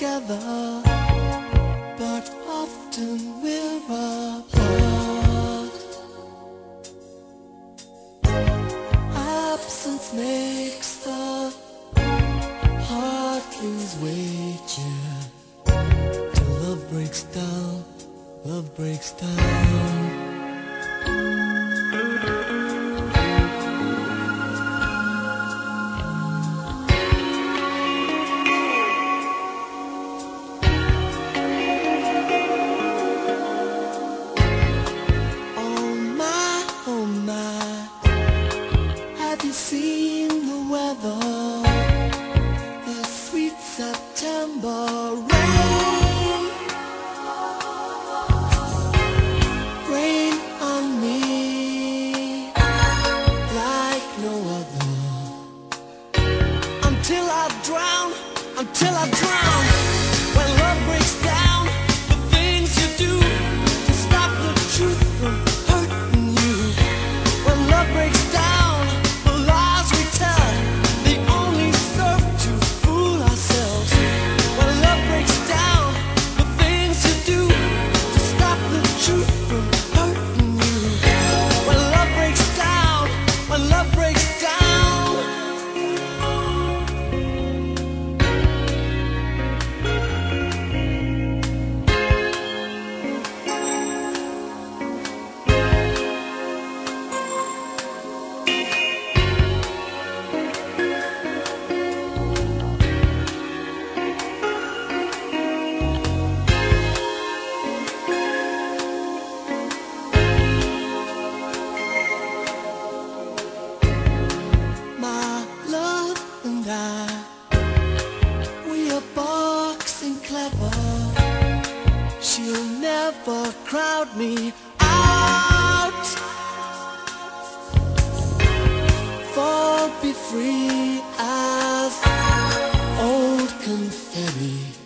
together, but often we're apart. Absence makes the heart lose weight, yeah. Till love breaks down, love breaks down. until I drown. never crowd me out. For be free as old confetti.